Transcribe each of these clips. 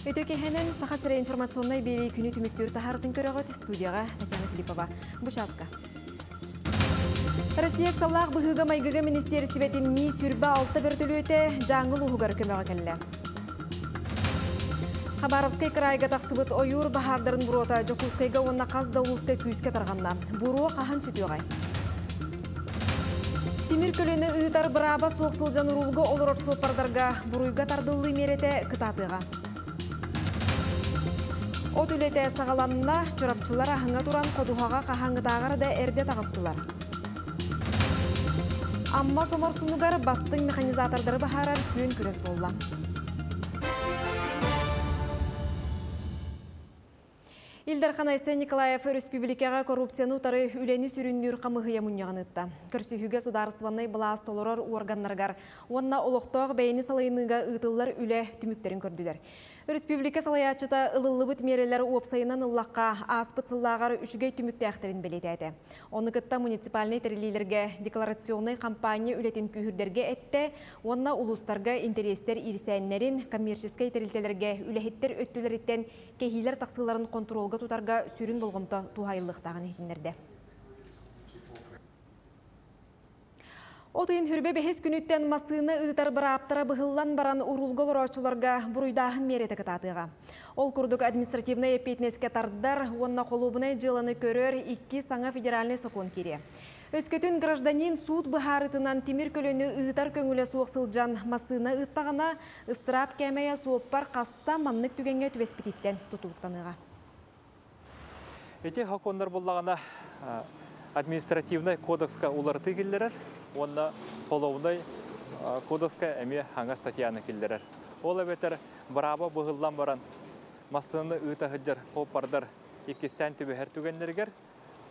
Өтө кехенен сахасыра информационной бери күні түміктер тахардың көріғат студияға Татьяна Филиппова. Бушаска. Россия саллах бұхыға майгыға министерстібетін ми сүрбі алты бір өте жаңыл ұғығар көмеға кәлі. Хабаровскай крайга тақсыбыт ойур бахардарын бұрота Жокускайга онна қазда улускай күйіске тарғанна. Бұруа қахан сүтіоғай. Тимир көлені ұйтар бұраба соқсыл жанырулғы олырор сопардарға бұруйға тардылы мереті кытатыға. От үлеті сағаланына чұрапчылар ахыңа туран қодуғаға қахаңытағар да әрде тағыстылар. Амма сомар сунугар бастың механизатордары бахарар көн күрес болла. Илдар Ханайсы Николаев республикаға коррупцияны утары үлені сүріннүр қамығыя мұнияғынытта. Көрсүйіге сударысванный бұлас толырар органнаргар, онна олықтоқ бәйіні салайыныға ұтылар үлі түміктерін көрділер. Республика салаячыта ылылыбыт мерелер уопсайынан ыллаққа аспыт сыллағар үшігей түмікті әқтерін белетәді. Оны кытта муниципальный тәрелейлерге декларационный кампания үлетін күйірдерге әтті, онна улустарға интерестер ирсәннерін коммерческой тәрелтелерге үләхеттер өттілеріттен кехилер тақсыларын контролға тутарға сүрін болғымта тухайылықтағын етіндерді. Отын хүрбе бәхес күніттен масыны ұйтар бұраптыра бұғыллан баран ұрулғыл ұрачыларға бұруйдағын мереті кітатыға. Ол күрдік административны епетнеске тардар, онна қолубыны жылыны көрер икки саңа федеральный сокон кере. Өскөтін гражданин суд бұхарытынан темір көліні ұйтар көңілі суықсылжан масыны ұйттағына ыстырап кәмәйе суоппар қаста маннық түгенге тұтылықтаныға. Административный кодекска уларты келдерер, онна қолауындай кодекска әме хаңа статьяны келдерер. Ол әбетер браба бұғылдан баран масыны ұйта хүддер хопардар екестен түбі әр түгенлергер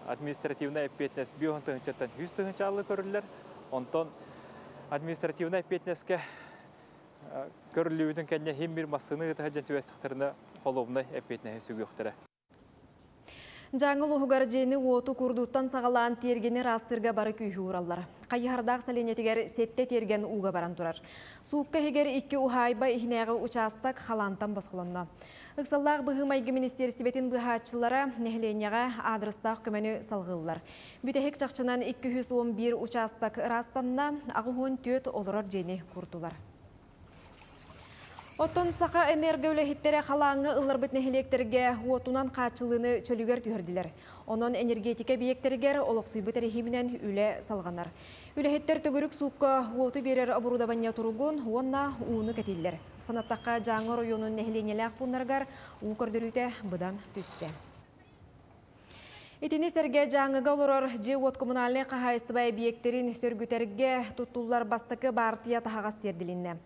административный әппетнес биоғын тұғынчаттан 100 тұғынчалы көрілер. Онтон административный әппетнеске көрілудің кәне хем бір масыны ұйта хүдден түбестіқтеріні қолауындай әппетнесі. Жаңыл ұғығар жені оту күрдуттан сағалаан тергені растырға бары күйі ұралар. Қайығардақ сәленетігер сетте терген уға баран тұрар. Суыққа хегер ikki ухайба ихнеғы участак халантан басқыланна. Үксаллақ бұғы майғы министерстібетін бұғачылара нәхленеға адрестақ көмені салғылылар. Бүтәхек чақчынан 211 участак растанна ағуын төт олырар жені күртулар. Оттон сақа энергоөлехиттері халаңы ыллар бітне электерге отунан қачылыны чөлігер түйірділер. Онон энергетика биектергер олықсүй бітері химінен үле салғанар. Үлехиттер төгірік суққа оту берер абурудабanya тұрғын, онна уыны кәтелдер. Санаттаққа жаңы районын нәхленелі ақпунларғар у көрдірүйте бұдан түсті. Итини серге жаңыга олорор же от коммунальный қағайыстыбай объекттерин сөргүтерге туттулар бастықы бартия тағағас терділінне.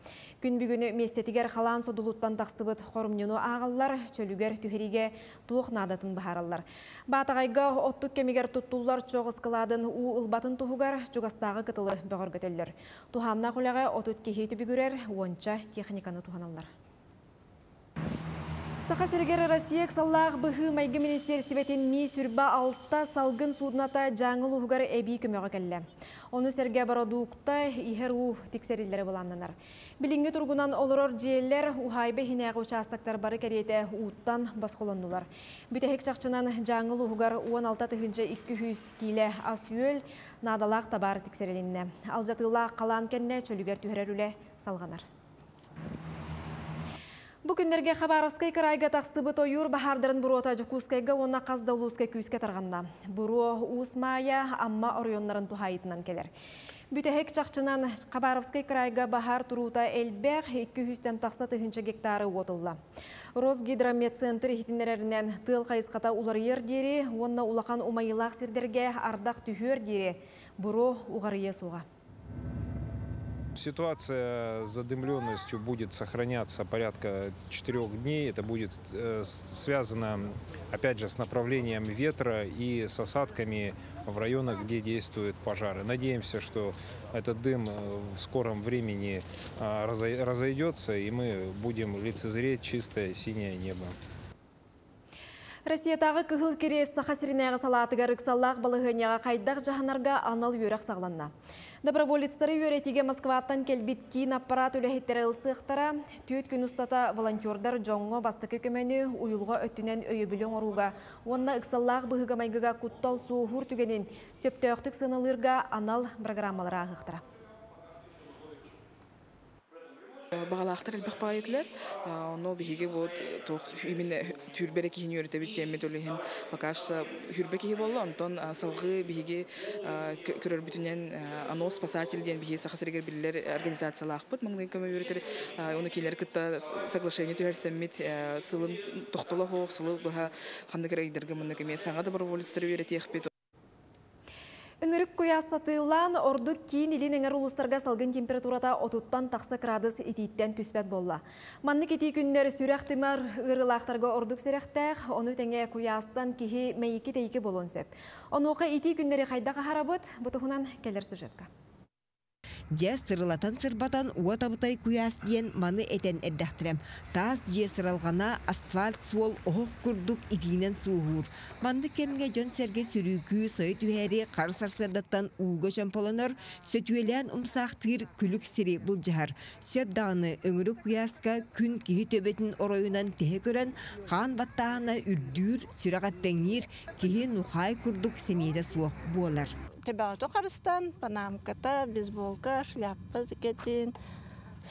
Күн бүгіні местетігер қалан содулуттан тақсыбыт қорымнену ағалар чөлігер түхериге туық надатын бахаралар. Батағайга оттук кемигер туттулар чоғыз қыладын у ұлбатын туғығар чугастағы кытылы бөғір көтеллер. Туханна құлаға отут кехейті бүгірер, онча техниканы туханалар. Сақа сергер Россия саллақ бұхы майғы министерстібетін ми сүрба алтта салгын судната жаңыл ұғығар әбей көмеға кәлі. Оны сәрге барадуықта ихер ұқ тексерілері боланнанар. Білінгі тұрғынан олырор жиелер ұхайбы хинеғы участактар бары кәреті ұттан басқолоннулар. Бүтәхек чақчынан жаңыл ұғығар 16 түхінші 200 келі ас үйел надалақ табар тексерілінне. Алжатыла қалан кәнне чөлігер түхерерілі салғанар. Бүгіндерге Хабаровскай крайга тақсыбы тойур бахардарын бұруота жүкускайга онна қазда улускай күйіске тарғанна. Бұруо усмая амма орионларын тухайытынан келер. Бүтәхек чақчынан Хабаровскай крайга бахар тұрута әлбәқ 200-тен тақса тұхынча гектары отылла. Росгидромедцентр хитинерерінен тыл қайысқата улар ер дері, онна улақан умайылақ сирдерге ардақ түйер дері бұруо уғарые суға. Ситуация с задымленностью будет сохраняться порядка четырех дней. Это будет э, связано, опять же, с направлением ветра и с осадками в районах, где действуют пожары. Надеемся, что этот дым э, в скором времени э, разойдется, и мы будем лицезреть чистое синее небо. Россиятағы күхіл керес сақасыринағы салатыға рықсаллақ балығыняға қайдақ жағанарға анал үйерақ сағланна. Доброволецтары үйеретіге Москваттан келбит кейін аппарат үләхеттері ылсықтара, түйет күн ұстата волонтердар жоңғы бастықы көмені ұйылға өттінен өйі білен оруға. Онна ықсаллақ бұғыға майгыға құттал суғыр түгенен сөптөқтік сынылырға анал программалары ағықтыра. Бағалақтар элбэх баайытлар оно биһиги вот именно түрбере киһин юрете бит теме төлөһин пока что хүрбе киһи боллу онтон сылгы биһиги көрөр бүтүнен оно спасатель диэн биһи сахасырыгер биллер организациялаахпыт маңны көмө юретер уну кинер кытта соглашение түһәрсәммит сылын тохтоло хоох сылы быха ханны керейдерге мынны кеме саңа да доброволецтер юретиэхпит Үңірік күйасатылан ордук кейін илин эңер улустарга салгын температурата отуттан тақсы градус ититтен түспәт болла. Манны кети күннер сүрәқтімар ырылақтарга ордук серәқтәқ, оны тәңе күйастан кихи мәйікі тейкі болон сөп. Онуқы ити күннері қайдаға харабыт, бұтығынан келер сюжетка. Же сырылатан сырбатан уа табытай куяс диен маны этен эрдәхтірем. Таз же сыралғана асфальт суол оғық күрдік итинен суғур. Манды кемге жон серге сүрүкү сойы түхәри қар сарсырдаттан уғы жамполонор сөтүелән умсақтыр күлік сири бұл жахар. Сөп дағыны өңірі куяска күн кихи төбетін оройынан теhe көрен қан баттағына үрдүр сүрағаттаңир кихи нухай күрдік семейді суық буолар. Тебауту Карстан, панамката, бейсболка, шляпа кетин,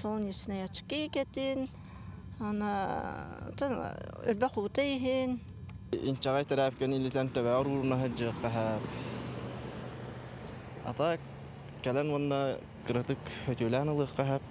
солнечные очки кетин, ана өрбә хута иһин. Инчагай тарафкан илетен төбә уруна хаҗы каһар. Ата калан ванна кратык хөтүлән улы каһап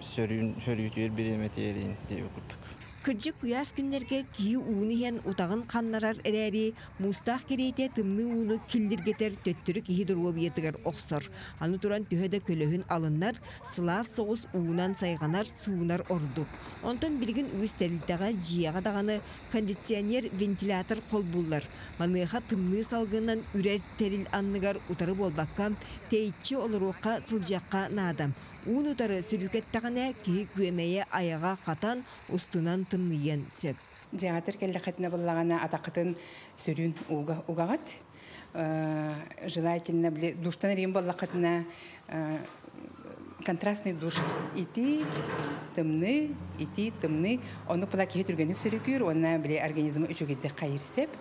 сөрүн сөрүтер биреметерин дип курдук. Кырджы куяс күннерге кии уыны хен утағын қаннарар әрәрі мустақ керейте тымны уыны килдіргетер төттірі кихи дұруы бетігер оқсор. Аны туран түйеді көліхін алыннар, сылас соғыс уынан сайғанар суынар орду. Онтан білгін үгіз тәрілтаға жияға дағаны кондиционер вентилятор қол бұллар. Маныға тымны салғынан үрер тәріл анныгар утары болбаққа, тейітші олыруққа сылжаққа надам. Уын утары сүлүкеттағына кей күемейе аяға қатан устунан тымныйен сөп. Жаатыр келле хатна буллагана атакытын сүрүн угагат. Желательно бле душтан рим боллакытна контрастный душ ити тымны ити тымны оны пula кихи түргенүк сүрүкүр онна бле организмы үчүгедде кайырсеп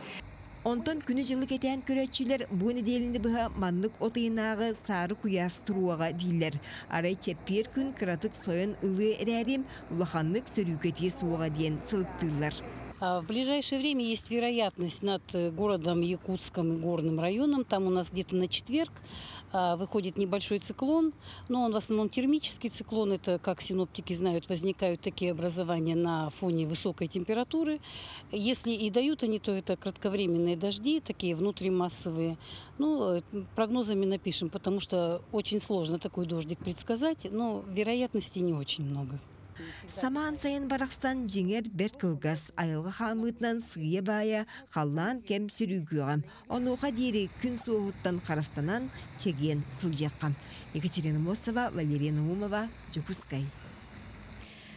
Онтон күні жылы кетен көрәтчілер бұны делінді бұға маннық отыйнағы сары куяс тұруаға дейлер. Арай чеппер күн кыратык сойын ылы әрәрім улаханлык сөрүкетие суға дейін сылықтылар. В ближайшее время есть вероятность над э, городом Якутском и горным районом. Там у нас где-то на четверг а, выходит небольшой циклон, но он в основном термический циклон. Это, как синоптики знают, возникают такие образования на фоне высокой температуры. Если и дают они, то это кратковременные дожди, такие внутримассовые. Ну, э, прогнозами напишем, потому что очень сложно такой дождик предсказать, но вероятностей не очень много. Самаан сайын барақсан жеңер берт кылгас айылға хамытынан сыя бая қаллан кем сүрүгүгам. Онуға дейірі күн соғыттан қарастанан чеген сылжаққам. Екатерина Мосова, Валерия Наумова, Жукускай.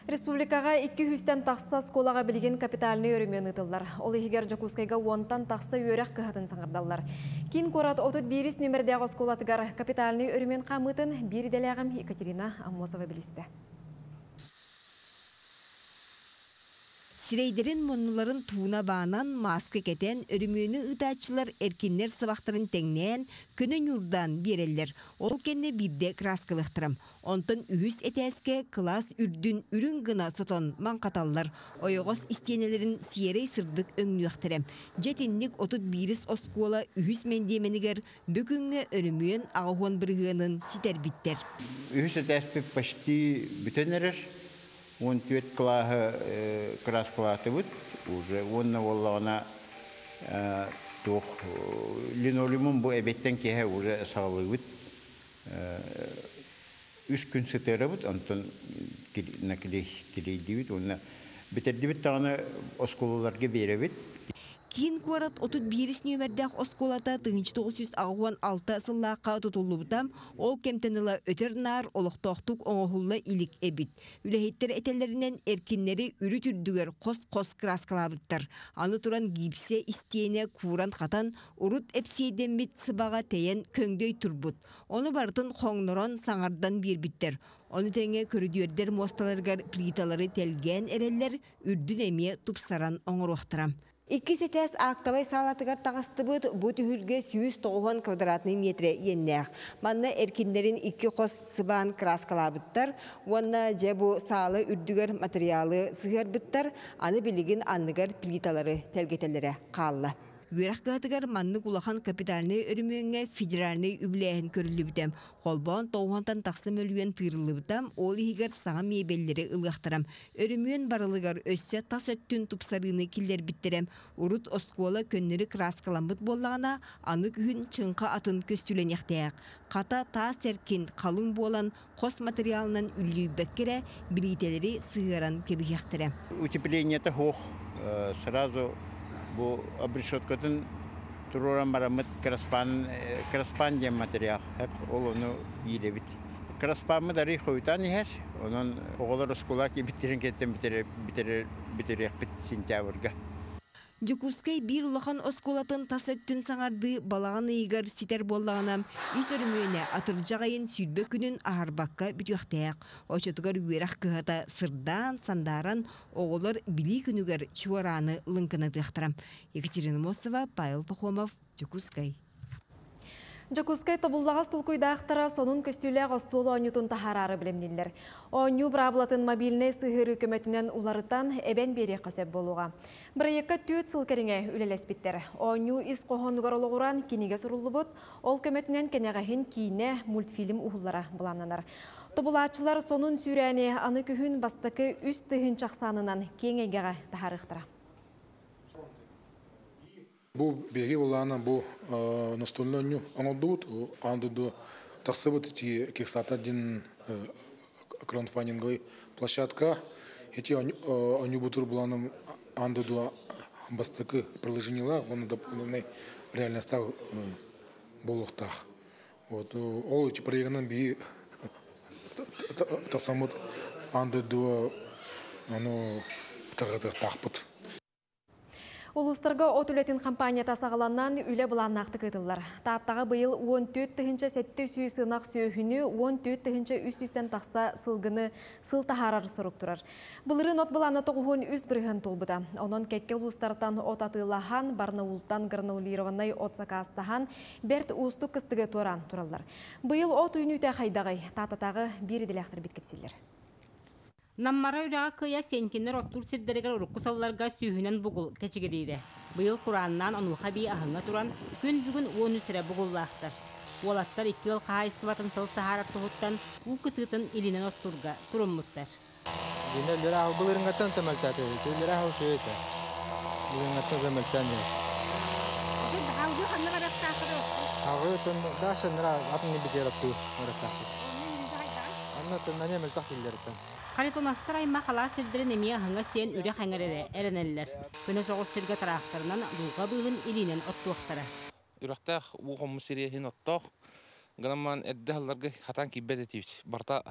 Республикаға 200-тен тақса сколаға білген капиталны өрімен ұтылар. Ол егер Жакускайға онтан тақса өрек кығатын саңырдалар. Корат отыт беріс нөмірдегі сколатығар капиталны өрімен қамытын бір деләғім Екатерина Амосова білісті. Сирейдерин моннуларын туына баанан маска кетен өрүмөнү ытаачылар эркиннер сыбактарын теңнен күнөн юрдан береллер. Ол кенне бирде краскалыктырам. Онтон үһүс этәске класс үрдүн үрүн гына сотон манкаталлар. Ойогос истенелерин сиерей сырдык өңнүөхтерем. Жетинник отут бирис оскуола үһүс мендеменигер бүгүнгө өрүмөн агуон биргынын ситербиттер. Үһүс этәспе почти бүтөнерер. Он крас клаты вот уже он на воллана тух линолеумун бу эбеттен кеhe уже сагылы вот үш күн сетере вот антон накли кили дивит он битерди бит таны осколаларга беребит. Кин куарат отут бирис нөмердәк осколата тыгынчы 906 сыллаққа тутуллубутам, ол кемтенила өтер нар олықтоқтук оңохулла илик эбит. Үлехеттер этеллеринен эркиннери үрі түрдүгер қос-қос краскалабыттар. Аны туран гипсе истиене куран хатан урут эпсейденбит сыбаға тейен көңдөй турбут. Оны бартын хоңнорон саңардан бирбиттер. Оны теңе көрүдүердер мосталаргар плиталары телген эреллер үрдүн эме тупсаран оңоруқтырам. Икки сетес актабай салатыгар тағыстыбыт бұ түхілге 190 квадратный метре еннәқ. Манна эркинлерин икки қос сыбан краскалабыттар, уанна же бұ салы үрдігер материалы сығарбыттар, аны білігін анныгар плиталары телгетелері қалла. Үерақ гатыгар манны кулахан капитальный өрімөңе федеральный үбләһін көрілібітем. Холбон тоғантан тақсым өлген тырылыбытам, ол игер саңа мебеллері ылғақтарам. Өрімөн барылыгар өссе тас өттін тупсарыны киллер біттерем. Урут оскола көннері краскаламбыт боллағана, аны күхін чыңқа атын көстүлен яқтаяқ. Қата та серкин қалың болан қос материалынан үллүй бәккере, билетелері сығыран кебі яқтырам. Утепление-то. Э, Сразу bu обрешеткатын туруран барамыт краспан краспан дем материал hep ол onu ийлебит краспанмы да рихойтан ихер онон оголор скула ки битерин кеттен битере битере битере бит сентябрга Жукускай бир улахан осколатын тас өттін саңарды балаған ыйгар ситер боллағанам үй өрімөйіне атыржағайын сүрбе күнін ағарбаққа бүтіқтаяқ. Очетугар үйерақ кыхата сырдан, сандаран, оғылар били күнігер чуараны лынкына тықтырам. Екатерина Мосова, Павел Пахомов, Жукускай. Жакускай тобуллағас тұлкуйдақтара сонун көстүлі ғастуылы онютун тахарары білемнелер. Оню брабылатын мобильный сығыры көмөтінен уларытан әбен бері қасеп болуға. Бір екі түйет сылкеріңе үлелеспіттер. Оню ис қоғынығар олығыран кенеге сұрулы ол көмөтінен кенеғахин кейіне мультфильм ұғылара бұлананар. Тобулачылар сонун сүйрәне аны күхін бастықы үст тыхын чақсанынан кеңегеға тахарықтыра. Бу беги улана бу настольноню анодут андуду тахсыбыт ти кексата дин краундфандинговый площадка. Эти аню бутур буланым андуду бастыкы приложениела оны дополнительный реально став болуктах вот ол эти проектнан би. Тасамут андуду ано таргата тахпыт Улустарга от үлетін компания тасағаланнан үлі бұланнақты кытылар. Таттағы бұйыл 14 түхінші сәтті сүй сынақ сүйіхіні 14 түхінші үс үстен тақса сылғыны сыл тахарар сұрық тұрар. Бұлырын от бұланы тоғуын үс бірген толбыда. Онын кәкке улустартан от атылахан, барны ултан гранулированный от сақастахан, берт ұсту кыстығы туран туралар. Бұйыл от үйніте қайдағай, тататағы бір еділәқтір біткепселер. Наммара үрәға кыя сенкенер оттур сирдерегер уруккусалларга сүйүнен бугул кечигерейді. Быйыл Құраннан онуха бей ахыңа туран күн бүгін он үсірі бугуллаақтар. Олаттар икки ел қайыстыбатын сыл сахарар тұғыттан у кытытын илинен оттурга туруммуттар. Былырыңгаттан тон. Анна тон келдерден. Харитонастар айма қала сирдерін еме ахыңа сен үре хаңарere әренеллер. Көне соғыс сирге тарақтарынан дұлға бұғын илинен оттуақтара. Үрақтақ уғым сирехин оттоқ. Гынаман әдді халларға хатан. Барта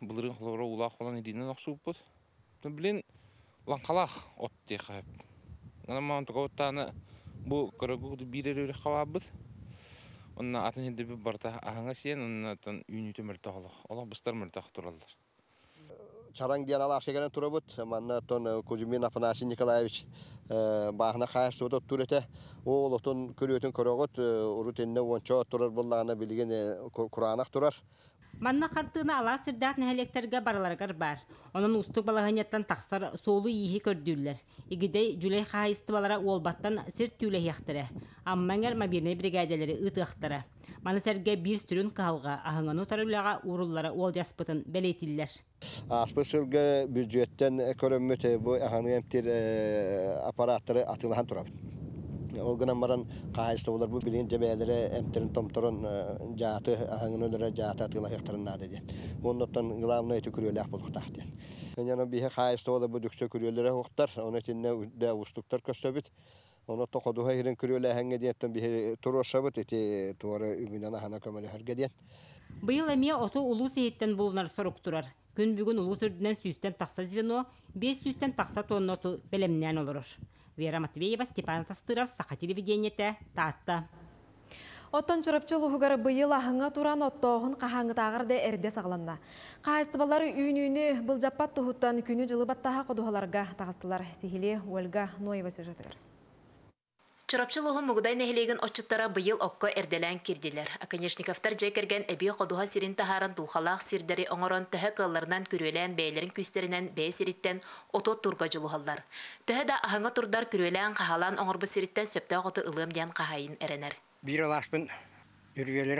бұлырын қылығыра улақ olan илинен оқсуып бұд. Білін ланқалақ. Онна атын хинде бі барта ахаңа сен, онна тан үйніті мөрті олық. Олық бұстар мөрті тұралдар. Чаран диан ала ашегенен турабыт, манна тон Кузьмин Афанасий Николаевич баахна хайс вот турете. Ол отон көрөтөн көрөгөт урутенне ончо турар буллагына билген Куранах турар. Манна қартыны ала сірдат нәһәлектерге барларгар бар. Onun устук балаһынеттан тақсар солу ийхи көрдүлләр. Игидей жүлей хайысты балара олбаттан сир түүле яхтыра. Аммаңар мобильный бригадалары ытыхтыра. Маны сәрге бир сүрүн калга ахыңаны тарылага уруллары ол jaspытын белетиллер. Аспысылга бюджеттен көрөммөтө бу аханы эмтир аппараттары атылган турабы. Ол гынан баран кайысты болар бу билген жебелери эмтерин томторон жааты ахаңын өлөрө жааты атыла яктарын нады ден. Оннотон главный түкүрөлөк болуктак ден. Эняна бихе хайста ола бу дүксө күрүлөрө хуктар, оны тинне да устуктар көстөбүт. Оны токодуга хирен күрүлө ханга диеттен бихе туары үмүнана хана көмөлө хергеден. Быйыл эме оту улуу сейттен булнар соруктурар. Күн бүгүн улуу сүрдүнен сүүстен такса звено, бес сүүстен такса тонноту белемнен олорор. Вера Матвеева, Степан Тастыров, Саха телевидениете, Таатта. Оттон чурапчы луһугар быйыл ахыңа туран оттоғын қахаңытағыр да әрде сағланна. Қайыстыбалары үйін-үйіні бұл жаппат тұхыттан күні жылы баттаға қодуғаларға тағыстылар. Сихиле Ольга Ноева сюжетігір. Чурапчылығы мұғыдай нәхілеген отчыттара бұйыл оққа әрделән кирдилер. Аконешниковтар жекерген әбей қодуға сирин тахарын дұлхалақ сирдері оңырын түхі кылларынан күрелән бәйлерін күстерінен бәй сириттен отот турға жылуғалар. Түхі да ахыңа турдар күрелән қахалан оңырбы сириттен сөпті оғыты ылым ден қахайын әренер.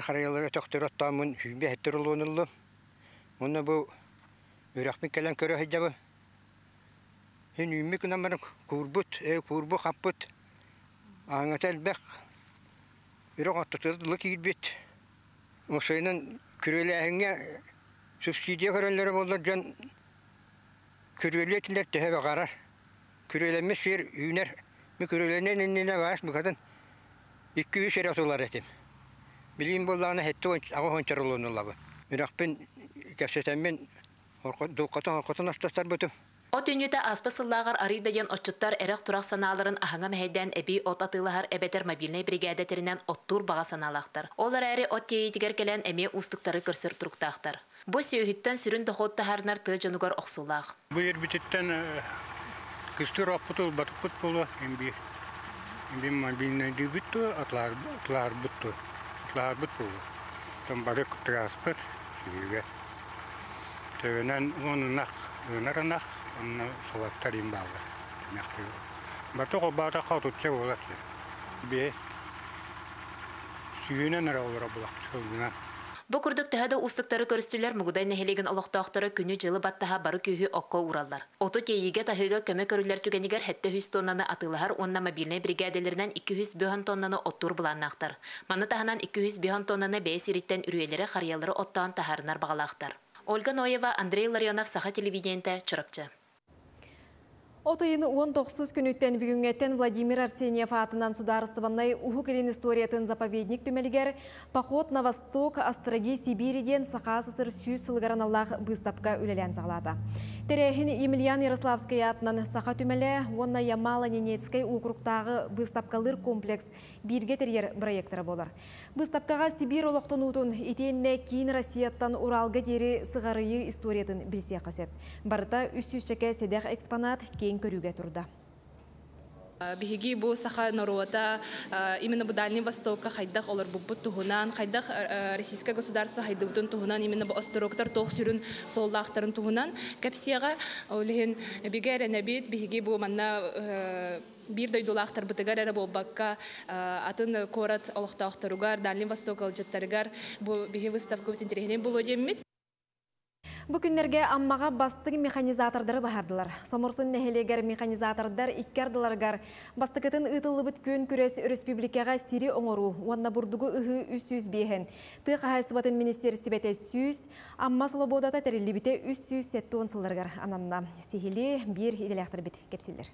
Xarayaları ötöktür ottamın hübbe hettir olunullu. Onu bu ürekmin kelen körü hecabı. Hin ümmü kınamarın kurbut, e kurbu telbek. Ürek attıtırdılı kirbit. O şeyinin kürelehine subsidiye körelleri bollar can küreletiler tehe karar. Kürelenmiş yer üner. Mi kürelenen inine var mı kadın? Iki üç yere oturlar etim. Bileyim bollağına hette ağa honçar olunurlar bu. Ürakpin O tünüte aspa sılлағар арыйдайын отчыттар әрек тұрақ саналарын ахаңа мәйден әбей от атылығар әбетер мобильный оттур баға. Олар әрі от тейітігер келен әме устықтары көрсір тұрықтақтар. Бұ сүйіттен сүрін дұқотты харнар тұğı жанугар оқсулақ. Sürüge. Tövenen onu nak, öner bağlı. Demek ki. Batı o bağda kaltutça olat. Bir suyuna nara olur bulak çıkıldılar. Бу курдук тәһәдә устыктары көрстүләр мугудай нәһелеген олохтоохтары күнү жылы баттаха бары күйү окко ураллар. Оту тейиге таһыга көмө көрүләр түгенигер хәтта 100 тоннаны атылыһар онна мобильный бригадаларынан 200 бөһөн тоннаны оттур буланнактар. Маны таһанан 200 бөһөн тоннаны бәйс ириттен үрүеләре харьялары оттан таһарнар багалактар. Ольга Ноева, Андрей Ларионов, Саха телевидениенте, Чурапчы. Отыйыны 19 күнүттен бүгүнгеттен Владимир Арсеньев атынан сударыстыбаннай уху келен историятын заповедник түмелгер поход на восток Астраги Сибириден сақа сысыр сүйіз сылғаран Аллах быстапка үлелен сағлады. Терехин Емельян Ярославский атынан сақа түмелі, онна Ямала Ненецкай округтағы быстапкалыр комплекс бирге терьер проекторы болар. Быстапкаға Сибир олықтын утын итенне кейін Россияттан Уралға дері сығарыйы историятын білсе қасөп. Барыта 300 чеке седех экспонат кейін көрүүгө турда. Биһиги бу саха Норуата именно бу Дальний Востокка хайдах олар буббут туһунан, хайдах Российское государство хайдыбытын туһунан, именно бу остроктар тох сүрүн соллахтарын туһунан, капсияга олehen бигер нәбит биһиги бу манна бир дойдулахтар бытыгар әрі болбакка атын корат олықтақтаругар, Дальний Восток алжаттарыгар бу биһи выставка бит интерегенен болу деммит. Бу күннерге аммаға бастығы механизатордары бахардылар. Соморсын нәхелегер механизатордар иккардыларгар бастықытын ытылы бұт көн күрес республикаға сири оңору, онна бурдугу ыхы үс сүз бейхен. Ты қағайсыбатын министерсті бәте сүз, амма слободата тәрелі біте үс сүз сәтті онсыларгар ананна. Сихили бір иделяқтыр бит кепсилер.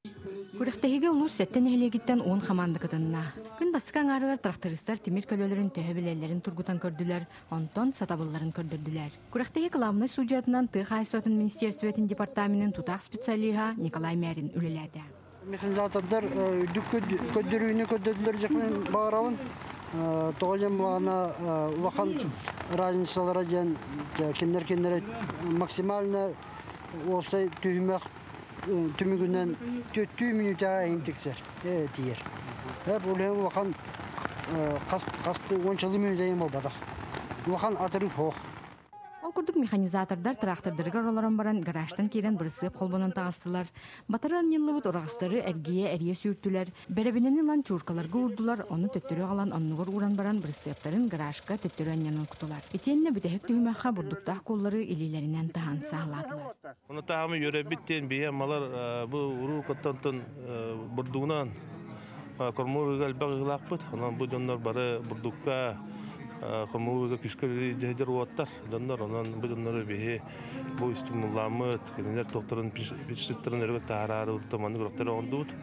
Күрәхтәһиге улус сәттен эһлегиттен 10 команда кытынна. Күн бастыкан арыгар трактористтар тимир көлөлөрүн төһө билелерин тургутан көрдүләр, онтон сатабылларын көрдүрдүләр. Күрәхтәһи главный судьятынан Ты Хайсотын министерствотын департаментин тутак специалига Николай Мәрин үлеләде. Механизатордар дүк көддөрүүнү көддөрдүлөр жакын багарабын. Тоғын бағана улахан разницалара ден кендер кендер максимально осы түймек түмігінен төттүү минутаға интексер тиер. Әп олен улахан қасты ончалы ем болбадақ. Улахан атырып хоқ. Ол күрдік механизатордар трактордырыгар оларан баран гаражтан керен бырысып қолбанан тағыстылар. Батыран неллыбыт орағыстары әргие әрие сүйірттілер. Бәрәбінені лан чуркаларға урдулар, оны төттөрі қалан оннығыр уран баран бырысыптарын гаражка төттөрі анянын құтылар. Етенне бүтәхік түймәққа бұрдықтақ қоллары илилерінен таған сағладылар. Оны тағамы йөрі біттен ұру анан бу жоннор бары комууга күскөлү дедер уаттар доннор онан бу доннор бихи бу стимулламыт кенелер токторун пишситтерин өргөт таарары утаманы гроктер ондут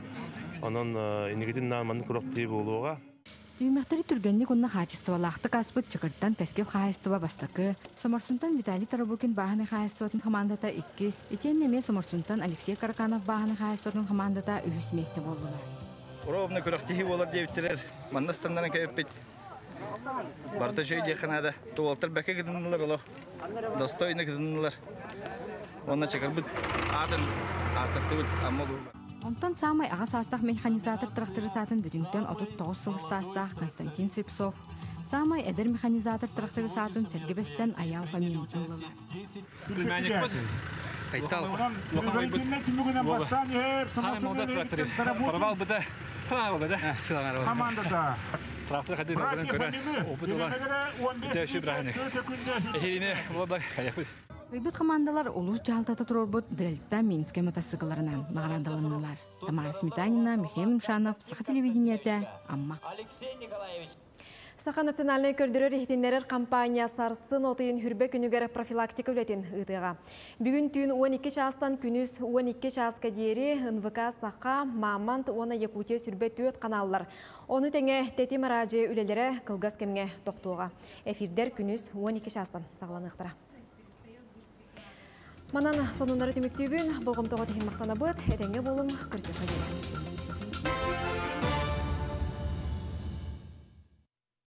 онон инигитин нааманы грокти болууга Үймәктәри түргәнне конна хачыстывалақты каспыт чыкырттан тәскел. Соморсунтан Виталий Тарабукин баханы хайыстыватын командата 2, итен неме Соморсунтан Алексей Карканов командата 3 месте болдылар. Барта жөй деханада. Туалтыр бәкә гидинлар оло. Достойны гидинлар. Онна чакырбыт адын артыктыбыт амма бу. Онтан самай аға састақ механизатор тракторы сатын бүтүнтөн 39 сылыстастақ Константин Сипсов. Самай эдер механизатор тракторы сатын Сергебестен аял Айтал. Командада. Трактор хады награн көрә. Опытыла. Тәшү браханы. Эхирине болда каяпы. Ыйбыт командалар улус жалтата турорбут Дельта Минске мотоцикларынан наградаланылар. Тамара Сметанина, Михаил Мшанов, Саха телевидениете, Амма. Саха национальный көрдірер ихтиннерер компания сарсын отыйын хүрбе күнігер профилактика үлетін ұтыға. Бүгін түйін 12 частан күніз 12 часка дейері НВК Саха, Мамант, оны Якутия сүрбе түйет каналлар. Оны тәңе тәти маражы үлелері кылгас кемге тоқтуға. Эфирдер күніз 12 частан сағланықтыра. Манан сонунары темектүйбін, болғым тоға теген мақтана бұд, әтенге.